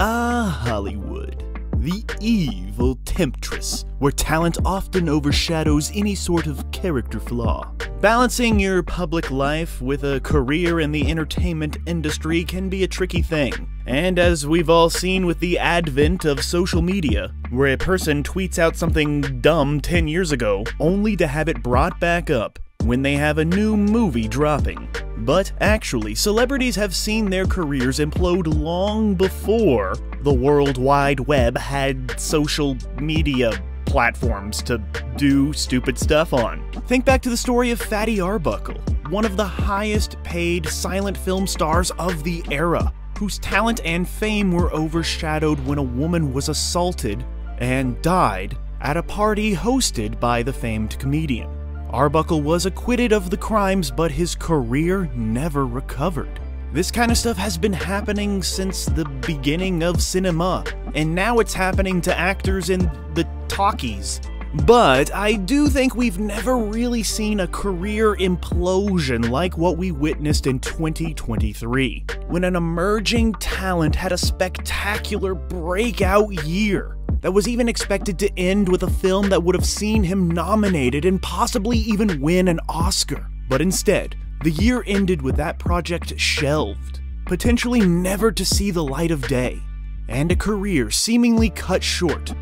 Ah, Hollywood. The evil temptress, where talent often overshadows any sort of character flaw. Balancing your public life with a career in the entertainment industry can be a tricky thing. And as we've all seen with the advent of social media, where a person tweets out something dumb 10 years ago, only to have it brought back up when they have a new movie dropping. But actually, celebrities have seen their careers implode long before the World Wide Web had social media platforms to do stupid stuff on. Think back to the story of Fatty Arbuckle, one of the highest paid silent film stars of the era, whose talent and fame were overshadowed when a woman was assaulted and died at a party hosted by the famed comedian. Arbuckle was acquitted of the crimes, but his career never recovered. This kind of stuff has been happening since the beginning of cinema, and now it's happening to actors in the talkies. But I do think we've never really seen a career implosion like what we witnessed in 2023, when an emerging talent had a spectacular breakout year that was even expected to end with a film that would have seen him nominated and possibly even win an Oscar. But instead, the year ended with that project shelved, potentially never to see the light of day, and a career seemingly cut short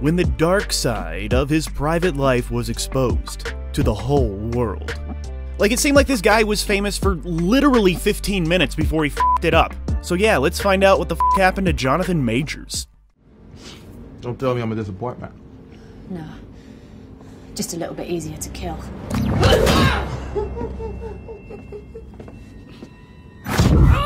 when the dark side of his private life was exposed to the whole world. Like, it seemed like this guy was famous for literally 15 minutes before he f***ed it up. So yeah, let's find out what the f*** happened to Jonathan Majors. Don't tell me I'm a disappointment. No. Just a little bit easier to kill.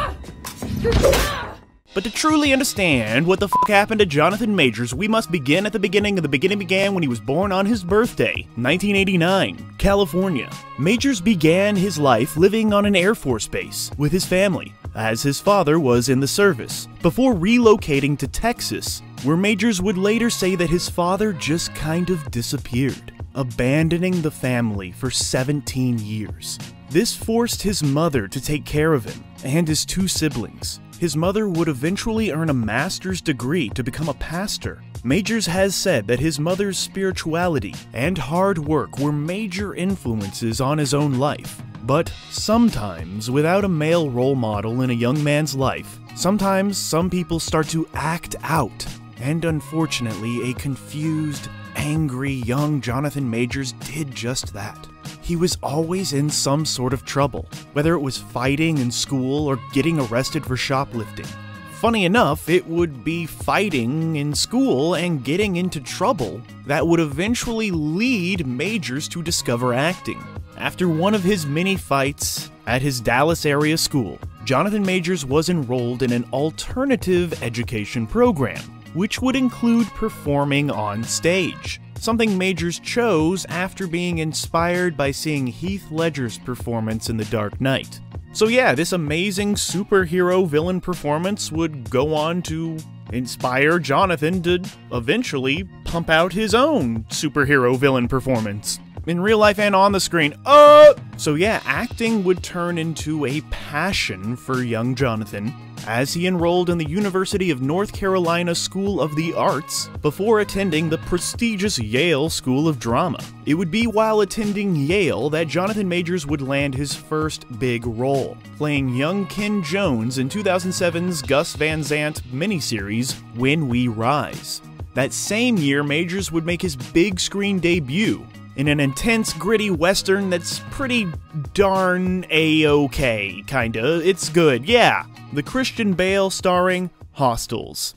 Ah! But to truly understand what the fuck happened to Jonathan Majors, we must begin at the beginning of the beginning began when he was born on his birthday, 1989, California. Majors began his life living on an Air Force base with his family, as his father was in the service, before relocating to Texas, where Majors would later say that his father just kind of disappeared, abandoning the family for 17 years. This forced his mother to take care of him and his two siblings. His mother would eventually earn a master's degree to become a pastor. Majors has said that his mother's spirituality and hard work were major influences on his own life. But sometimes, without a male role model in a young man's life, sometimes some people start to act out. And unfortunately, a confused, angry young Jonathan Majors did just that. He was always in some sort of trouble, whether it was fighting in school or getting arrested for shoplifting. Funny enough, it would be fighting in school and getting into trouble that would eventually lead Majors to discover acting. After one of his many fights at his Dallas area school, Jonathan Majors was enrolled in an alternative education program, which would include performing on stage something Majors chose after being inspired by seeing Heath Ledger's performance in The Dark Knight. So, yeah, this amazing superhero villain performance would go on to inspire Jonathan to eventually pump out his own superhero villain performance in real life and on the screen. Oh! So, yeah, acting would turn into a passion for young Jonathan as he enrolled in the University of North Carolina School of the Arts before attending the prestigious Yale School of Drama. It would be while attending Yale that Jonathan Majors would land his first big role, playing young Ken Jones in 2007's Gus Van Sant miniseries When We Rise. That same year, Majors would make his big screen debut in an intense, gritty western that's pretty darn a-okay, kinda. It's good, yeah. The Christian Bale starring Hostiles.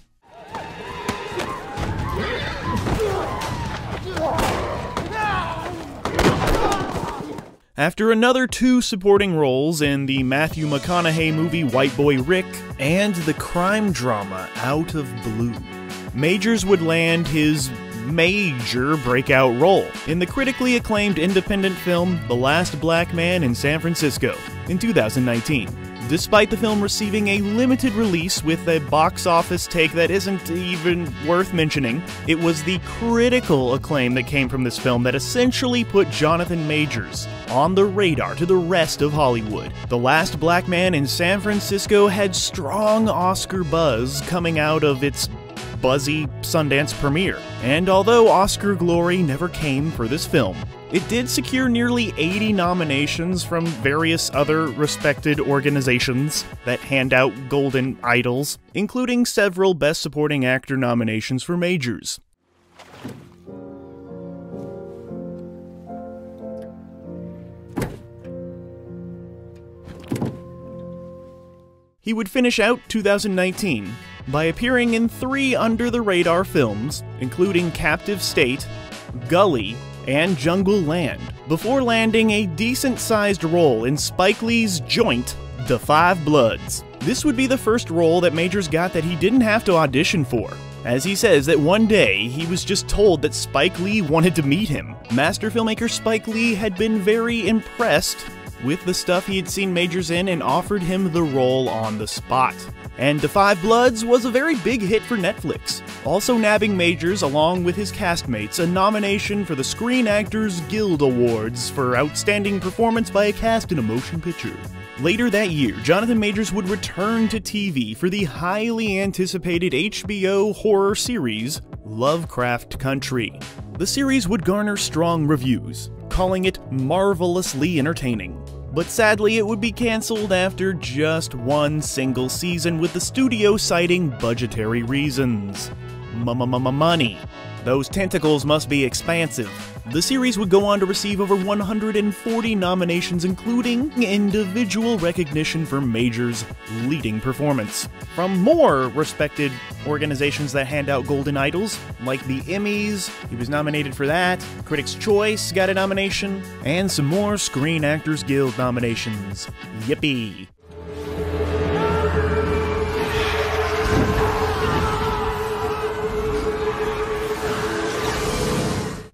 After another two supporting roles in the Matthew McConaughey movie White Boy Rick and the crime drama Out of Blue, Majors would land his major breakout role in the critically acclaimed independent film The Last Black Man in San Francisco in 2019. Despite the film receiving a limited release with a box office take that isn't even worth mentioning, it was the critical acclaim that came from this film that essentially put Jonathan Majors on the radar to the rest of Hollywood. The Last Black Man in San Francisco had strong Oscar buzz coming out of its buzzy Sundance premiere. And although Oscar glory never came for this film, it did secure nearly 80 nominations from various other respected organizations that hand out Golden Idols, including several Best Supporting Actor nominations for Majors. He would finish out 2019 by appearing in three under the radar films, including Captive State, Gully, and Jungleland, before landing a decent sized role in Spike Lee's joint, The 5 Bloods. This would be the first role that Majors got that he didn't have to audition for. As he says that one day he was just told that Spike Lee wanted to meet him. Master filmmaker Spike Lee had been very impressed with the stuff he had seen Majors in and offered him the role on the spot. And 5 Bloods was a very big hit for Netflix, also nabbing Majors along with his castmates a nomination for the Screen Actors Guild Awards for Outstanding Performance by a Cast in a Motion Picture. Later that year, Jonathan Majors would return to TV for the highly anticipated HBO horror series Lovecraft Country. The series would garner strong reviews, calling it marvelously entertaining. But sadly, it would be cancelled after just one single season with the studio citing budgetary reasons. M-m-m-money. Those tentacles must be expansive. The series would go on to receive over 140 nominations, including individual recognition for Major's leading performance. From more respected organizations that hand out Golden Idols, like the Emmys, he was nominated for that, Critics' Choice got a nomination, and some more Screen Actors Guild nominations. Yippee!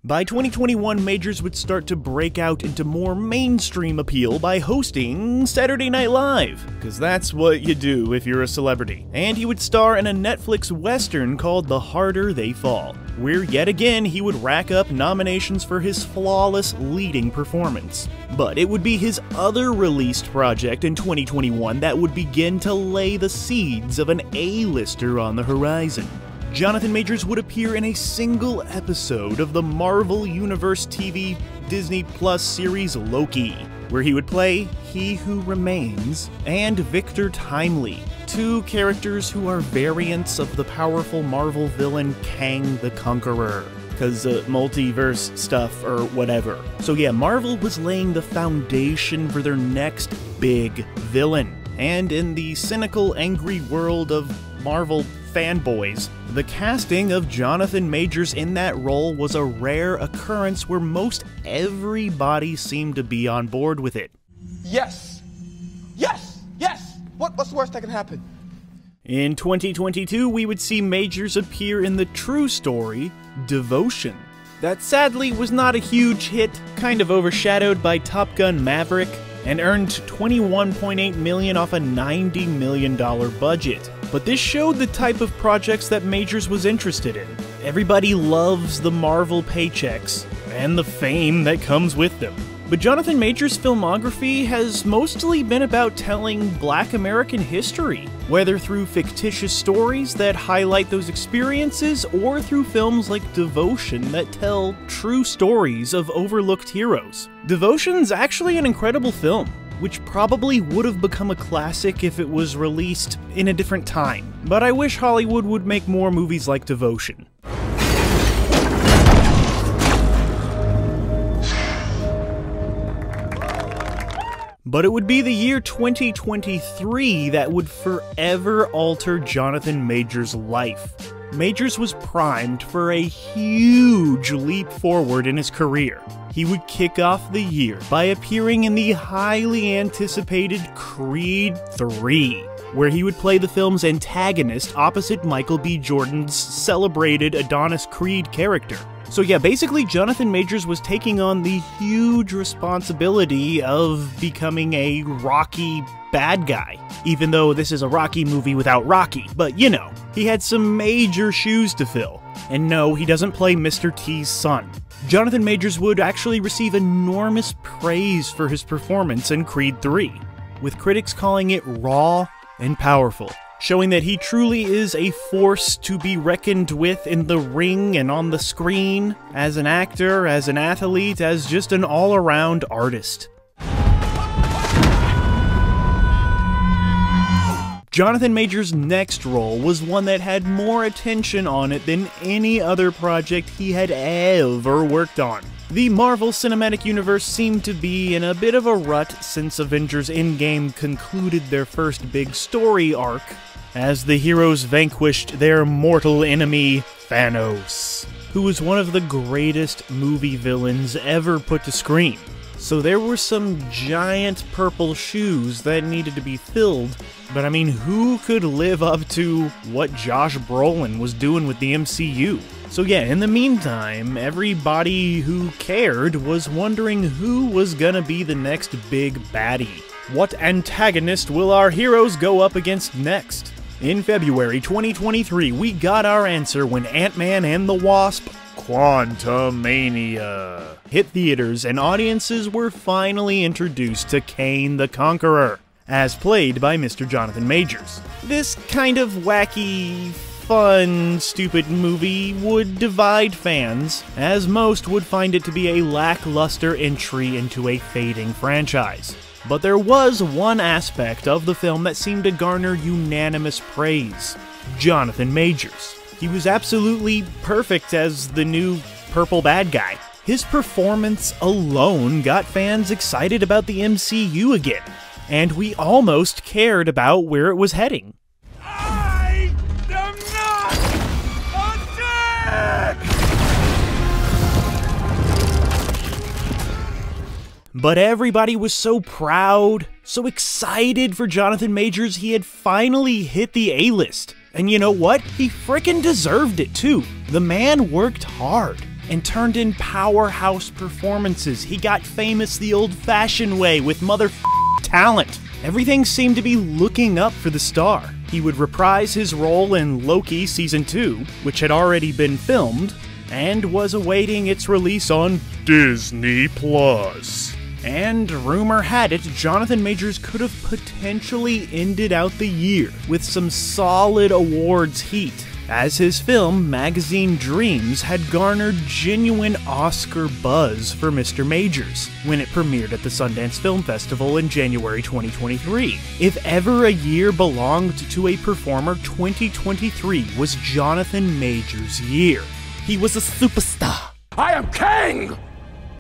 By 2021, Majors would start to break out into more mainstream appeal by hosting Saturday Night Live, because that's what you do if you're a celebrity. And he would star in a Netflix western called The Harder They Fall, where yet again he would rack up nominations for his flawless leading performance. But it would be his other released project in 2021 that would begin to lay the seeds of an A-lister on the horizon. Jonathan Majors would appear in a single episode of the Marvel Universe TV Disney Plus series Loki, where he would play He Who Remains and Victor Timely, two characters who are variants of the powerful Marvel villain Kang the Conqueror because uh, multiverse stuff or whatever. So, yeah, Marvel was laying the foundation for their next big villain. And in the cynical, angry world of Marvel fanboys. The casting of Jonathan Majors in that role was a rare occurrence where most everybody seemed to be on board with it. Yes. Yes. Yes. What, what's the worst that can happen? In 2022, we would see Majors appear in the true story, Devotion. That sadly was not a huge hit, kind of overshadowed by Top Gun Maverick, and earned 21.8 million off a 90 million dollar budget. But this showed the type of projects that Majors was interested in. Everybody loves the Marvel paychecks and the fame that comes with them. But Jonathan Majors' filmography has mostly been about telling black American history, whether through fictitious stories that highlight those experiences or through films like Devotion that tell true stories of overlooked heroes. Devotion's actually an incredible film, which probably would have become a classic if it was released in a different time. But I wish Hollywood would make more movies like Devotion. But it would be the year 2023 that would forever alter Jonathan Majors' life. Majors was primed for a huge leap forward in his career. He would kick off the year by appearing in the highly anticipated Creed 3, where he would play the film's antagonist opposite Michael B. Jordan's celebrated Adonis Creed character. So, yeah, basically, Jonathan Majors was taking on the huge responsibility of becoming a Rocky bad guy. Even though this is a Rocky movie without Rocky, but you know, he had some major shoes to fill. And no, he doesn't play Mr. T's son. Jonathan Majors would actually receive enormous praise for his performance in Creed 3, with critics calling it raw and powerful showing that he truly is a force to be reckoned with in the ring and on the screen, as an actor, as an athlete, as just an all around artist. Jonathan Majors' next role was one that had more attention on it than any other project he had ever worked on. The Marvel Cinematic Universe seemed to be in a bit of a rut since Avengers Endgame concluded their first big story arc, as the heroes vanquished their mortal enemy, Thanos, who was one of the greatest movie villains ever put to screen. So there were some giant purple shoes that needed to be filled, but I mean, who could live up to what Josh Brolin was doing with the MCU? So yeah, in the meantime, everybody who cared was wondering who was gonna be the next big baddie. What antagonist will our heroes go up against next? In February 2023, we got our answer when Ant Man and the Wasp Quantumania hit theaters and audiences were finally introduced to Kang the Conqueror, as played by Mr. Jonathan Majors. This kind of wacky, fun, stupid movie would divide fans, as most would find it to be a lackluster entry into a fading franchise. But there was one aspect of the film that seemed to garner unanimous praise Jonathan Majors. He was absolutely perfect as the new purple bad guy. His performance alone got fans excited about the MCU again, and we almost cared about where it was heading. But everybody was so proud, so excited for Jonathan Majors, he had finally hit the A list. And you know what? He frickin' deserved it too. The man worked hard and turned in powerhouse performances. He got famous the old fashioned way with mother talent. Everything seemed to be looking up for the star. He would reprise his role in Loki Season 2, which had already been filmed, and was awaiting its release on Disney Plus. And rumor had it, Jonathan Majors could have potentially ended out the year with some solid awards heat, as his film Magazine Dreams had garnered genuine Oscar buzz for Mr. Majors when it premiered at the Sundance Film Festival in January 2023. If ever a year belonged to a performer, 2023 was Jonathan Majors' year. He was a superstar. I am king!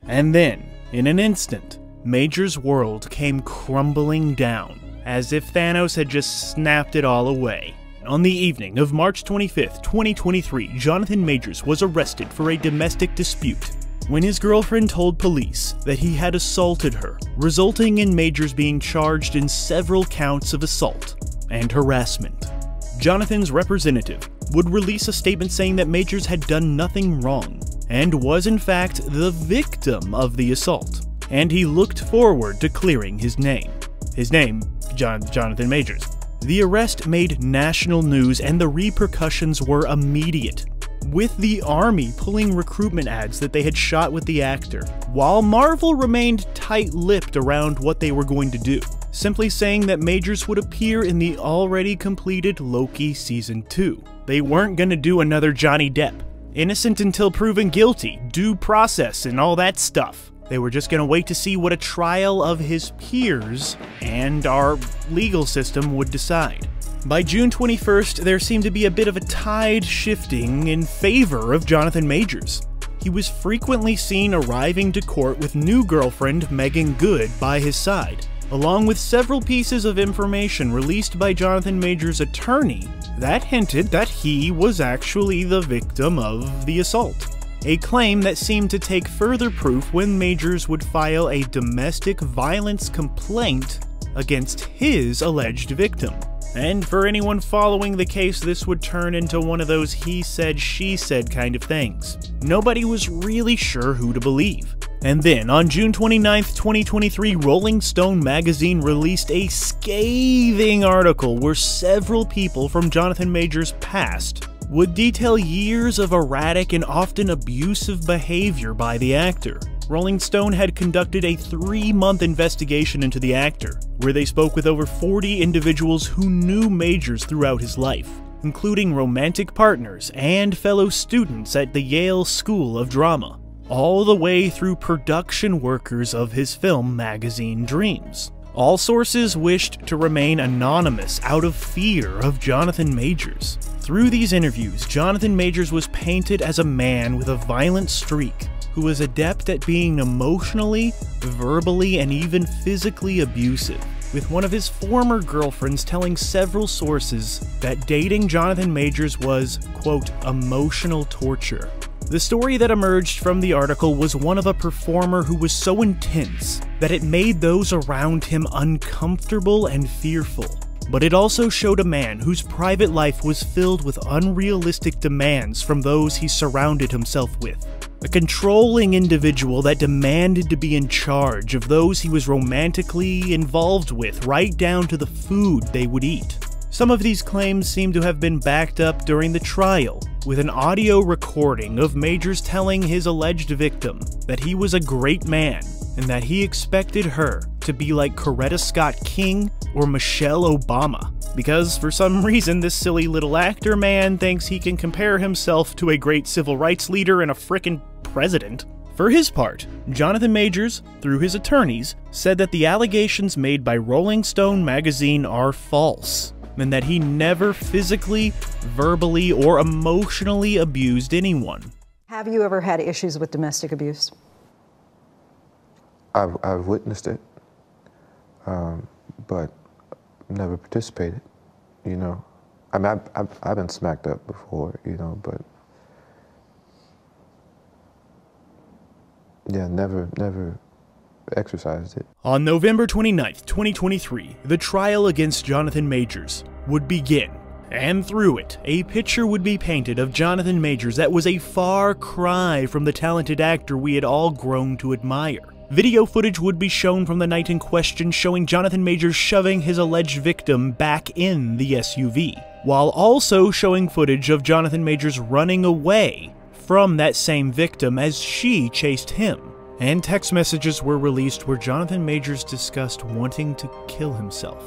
And then, in an instant, Major's world came crumbling down, as if Thanos had just snapped it all away. On the evening of March 25, 2023, Jonathan Majors was arrested for a domestic dispute when his girlfriend told police that he had assaulted her, resulting in Majors being charged in several counts of assault and harassment. Jonathan's representative would release a statement saying that Majors had done nothing wrong and was in fact the victim of the assault, and he looked forward to clearing his name. His name, John Jonathan Majors. The arrest made national news and the repercussions were immediate, with the army pulling recruitment ads that they had shot with the actor, while Marvel remained tight lipped around what they were going to do, simply saying that Majors would appear in the already completed Loki Season 2. They weren't gonna do another Johnny Depp. Innocent until proven guilty, due process, and all that stuff. They were just going to wait to see what a trial of his peers and our legal system would decide. By June 21st, there seemed to be a bit of a tide shifting in favor of Jonathan Majors. He was frequently seen arriving to court with new girlfriend Meagan Good by his side, along with several pieces of information released by Jonathan Majors' attorney that hinted that he was actually the victim of the assault a claim that seemed to take further proof when Majors would file a domestic violence complaint against his alleged victim. And for anyone following the case, this would turn into one of those he said, she said kind of things. Nobody was really sure who to believe. And then, on June 29, 2023, Rolling Stone magazine released a scathing article where several people from Jonathan Majors' past would detail years of erratic and often abusive behavior by the actor. Rolling Stone had conducted a three month investigation into the actor, where they spoke with over 40 individuals who knew Majors throughout his life, including romantic partners and fellow students at the Yale School of Drama, all the way through production workers of his film Magazine Dreams. All sources wished to remain anonymous out of fear of Jonathan Majors. Through these interviews, Jonathan Majors was painted as a man with a violent streak who was adept at being emotionally, verbally, and even physically abusive, with one of his former girlfriends telling several sources that dating Jonathan Majors was, quote, emotional torture. The story that emerged from the article was one of a performer who was so intense that it made those around him uncomfortable and fearful. But it also showed a man whose private life was filled with unrealistic demands from those he surrounded himself with. A controlling individual that demanded to be in charge of those he was romantically involved with, right down to the food they would eat. Some of these claims seem to have been backed up during the trial, with an audio recording of Majors telling his alleged victim that he was a great man and that he expected her to be like Coretta Scott King or Michelle Obama. Because for some reason, this silly little actor man thinks he can compare himself to a great civil rights leader and a frickin' president. For his part, Jonathan Majors, through his attorneys, said that the allegations made by Rolling Stone magazine are false and that he never physically, verbally, or emotionally abused anyone. Have you ever had issues with domestic abuse? I've, I've witnessed it, um, but never participated, you know. I mean, I've, I've, I've been smacked up before, you know, but yeah, never, never exercised it. On November 29th, 2023, the trial against Jonathan Majors would begin. And through it, a picture would be painted of Jonathan Majors that was a far cry from the talented actor we had all grown to admire. Video footage would be shown from the night in question showing Jonathan Majors shoving his alleged victim back in the SUV, while also showing footage of Jonathan Majors running away from that same victim as she chased him. And text messages were released where Jonathan Majors discussed wanting to kill himself.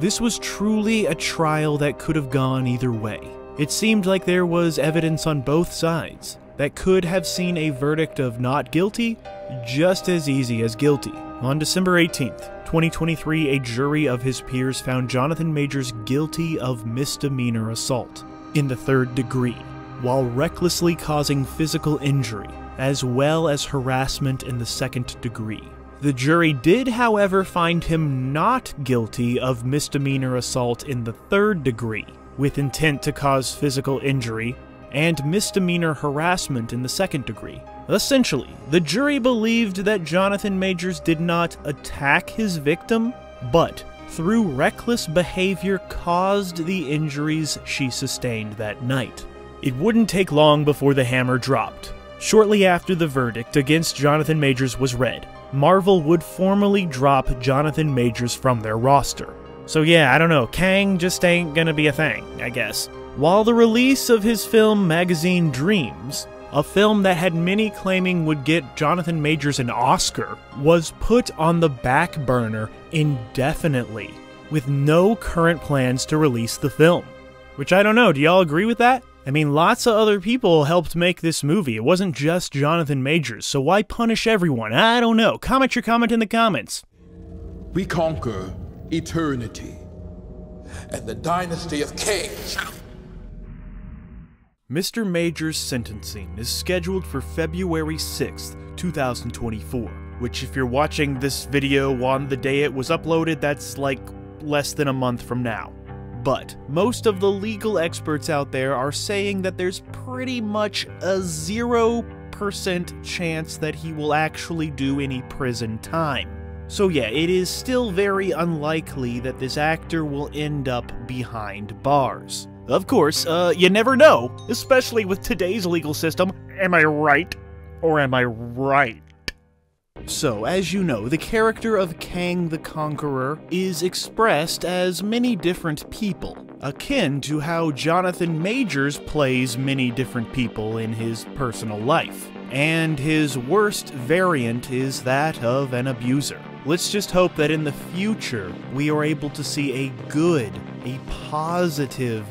This was truly a trial that could have gone either way. It seemed like there was evidence on both sides that could have seen a verdict of not guilty just as easy as guilty. On December 18th, 2023, a jury of his peers found Jonathan Majors guilty of misdemeanor assault in the third degree, while recklessly causing physical injury, as well as harassment in the second degree. The jury did, however, find him not guilty of misdemeanor assault in the third degree, with intent to cause physical injury, and misdemeanor harassment in the second degree. Essentially, the jury believed that Jonathan Majors did not attack his victim, but through reckless behavior caused the injuries she sustained that night. It wouldn't take long before the hammer dropped. Shortly after the verdict against Jonathan Majors was read, Marvel would formally drop Jonathan Majors from their roster. So yeah, I don't know, Kang just ain't gonna be a thing, I guess. While the release of his film Magazine Dreams, a film that had many claiming would get Jonathan Majors an Oscar, was put on the back burner indefinitely, with no current plans to release the film. Which I don't know, do y'all agree with that? I mean, lots of other people helped make this movie. It wasn't just Jonathan Majors, so why punish everyone? I don't know. Comment your comment in the comments. We conquer eternity and the dynasty of kings. Mr. Major's sentencing is scheduled for February 6th, 2024, which if you're watching this video on the day it was uploaded, that's like less than a month from now. But most of the legal experts out there are saying that there's pretty much a 0% chance that he will actually do any prison time. So, yeah, it is still very unlikely that this actor will end up behind bars. Of course, uh, you never know, especially with today's legal system. Am I right? Or am I right? So, as you know, the character of Kang the Conqueror is expressed as many different people, akin to how Jonathan Majors plays many different people in his personal life. And his worst variant is that of an abuser. Let's just hope that in the future we are able to see a good, a positive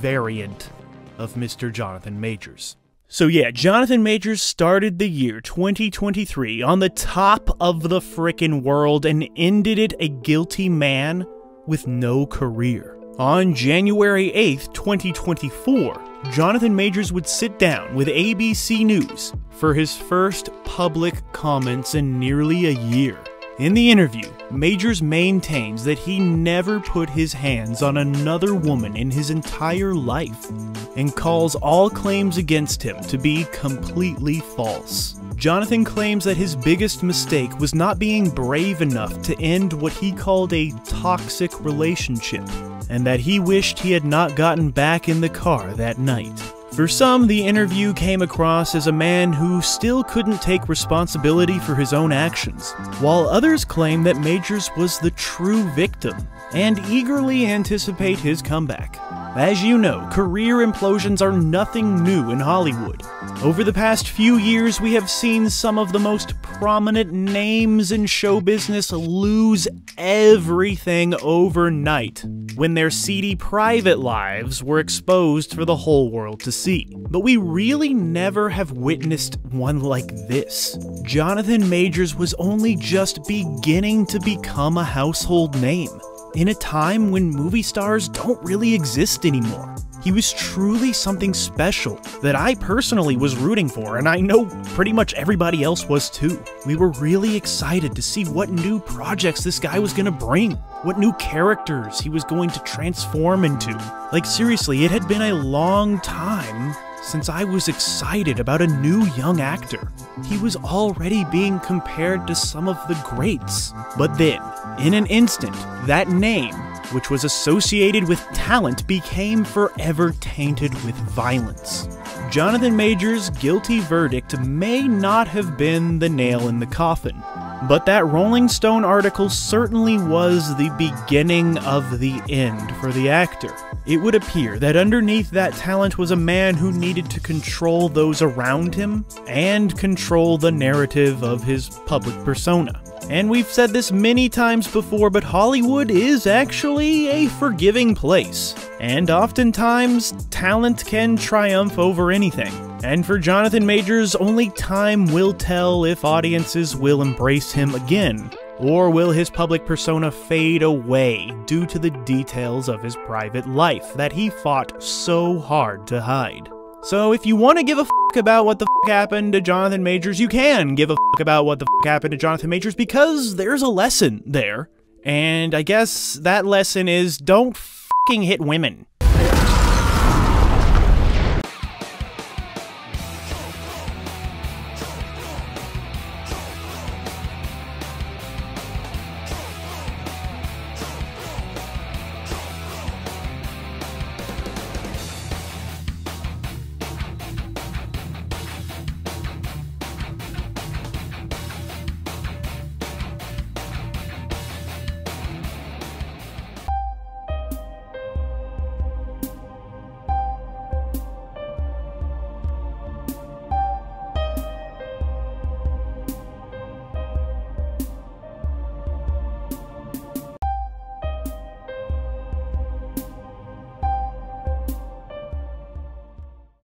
variant of Mr. Jonathan Majors. So, yeah, Jonathan Majors started the year 2023 on the top of the frickin' world and ended it a guilty man with no career. On January 8th, 2024, Jonathan Majors would sit down with ABC News for his first public comments in nearly a year. In the interview, Majors maintains that he never put his hands on another woman in his entire life and calls all claims against him to be completely false. Jonathan claims that his biggest mistake was not being brave enough to end what he called a toxic relationship, and that he wished he had not gotten back in the car that night. For some, the interview came across as a man who still couldn't take responsibility for his own actions, while others claim that Majors was the true victim and eagerly anticipate his comeback. As you know, career implosions are nothing new in Hollywood. Over the past few years, we have seen some of the most prominent names in show business lose everything overnight when their seedy private lives were exposed for the whole world to see. But we really never have witnessed one like this. Jonathan Majors was only just beginning to become a household name in a time when movie stars don't really exist anymore. He was truly something special that I personally was rooting for, and I know pretty much everybody else was too. We were really excited to see what new projects this guy was gonna bring, what new characters he was going to transform into. Like, seriously, it had been a long time since I was excited about a new young actor. He was already being compared to some of the greats. But then, in an instant, that name which was associated with talent, became forever tainted with violence. Jonathan Majors' guilty verdict may not have been the nail in the coffin, but that Rolling Stone article certainly was the beginning of the end for the actor. It would appear that underneath that talent was a man who needed to control those around him and control the narrative of his public persona. And we've said this many times before, but Hollywood is actually a forgiving place. And oftentimes, talent can triumph over anything. And for Jonathan Majors, only time will tell if audiences will embrace him again. Or will his public persona fade away due to the details of his private life that he fought so hard to hide? So if you want to give a fuck about what the fuck happened to Jonathan Majors, you can give a fuck about what the fuck happened to Jonathan Majors because there's a lesson there. And I guess that lesson is don't fucking hit women.